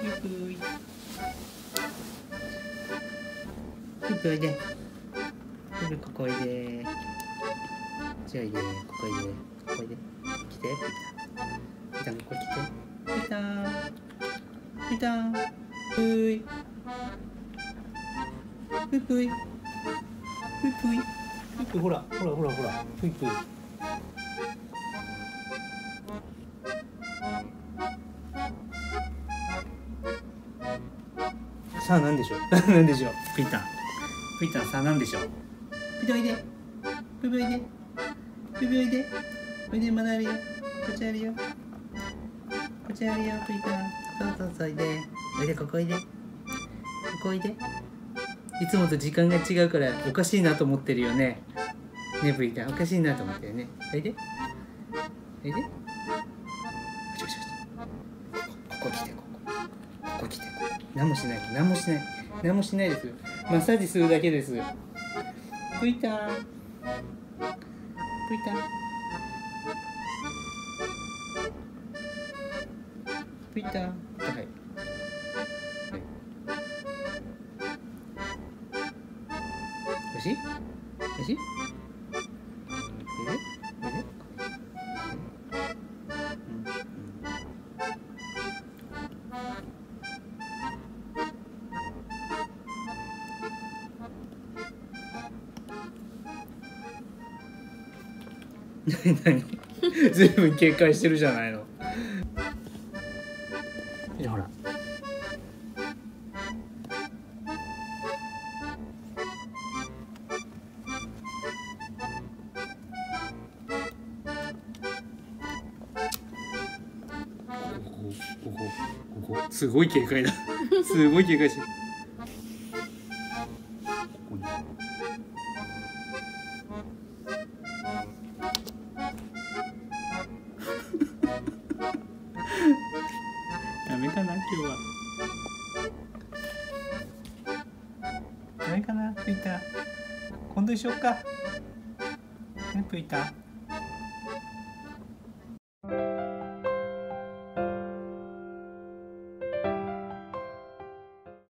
ぷい。ぷい。ぷい。おい。でぷい。ぷい。ここおい。でじゃあおい。でここおい。でここおい。で来てピータンここ来てピタンピタンぷい。ぷい。ぷい。ぷい。ぷい。ぷい。ほらほらほらほらぷい。ぷいさあ何でしょう？何でしょう？ピータンピータンさあ何でしょう？ピータいで。ピーピーおいで。ピーピーおいで。おいでまだあるよ。こっちあるよ。こっちあるよピータンそうそうそうおいで。おいでここおいで。ここおいで。いつもと時間が違うからおかしいなと思ってるよね。ねピータンおかしいなと思ってるね。おいで。おいで何もしない。何もしない。何もしないです。マッサージするだけです。ぷいた。んぷいた。んぷいた。はい。はい。よしよしえ何ずいぶん警戒してるじゃないの。ほら。ここここここ。すごい警戒だ。すごい警戒してる。ここにかな今日は。ダメかなプイタ今度にしよっか。ねプイタ